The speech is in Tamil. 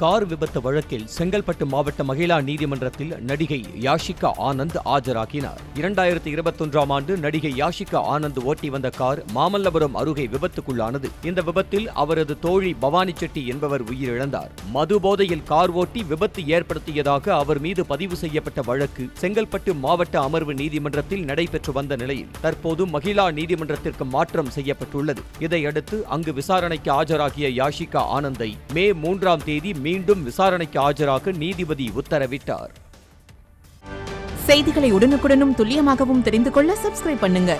கார் விபத்து வழக்கில் செங்கல்பட்டு மாவட்ட மகிழா நீதிமன்றத்தில் நடிகை யாஷிகா ஆனந்த் ஆஜராகினார். இரண்டாயிரத்தி இருபத்தொன்றாம் ஆண்டு நடிகை யாஷிகா ஆனந்த் ஓட்டி வந்த கார் மாமல்லபுரம் அருகே விபத்துக்குள்ளானது. இந்த விபத்தில் அவரது தோழி பவானி செட்டி என்பவர் உயிரிழந்தார். மது போதையில் கார் ஓட்டி விபத்து ஏற்படுத்தியதாக அவர் மீது பதிவு செய்யப்பட்ட வழக்கு செங்கல்பட்டு மாவட்ட அமர்வு நீதிமன்றத்தில் நடைபெற்று வந்த நிலையில் தற்போது மகிழா நீதிமன்றத்திற்கு மாற்றம் செய்யப்பட்டுள்ளது. இதையடுத்து அங்கு விசாரணைக்கு ஆஜராகிய யாஷிகா ஆனந்தை மே மூன்றாம் தேதி மீண்டும் விசாரணைக்கு ஆஜராக நீதிபதி உத்தரவிட்டார். செய்திகளை உடனுக்குடனும் துல்லியமாகவும் தெரிந்து கொள்ள சப்ஸ்கிரைப் பண்ணுங்க.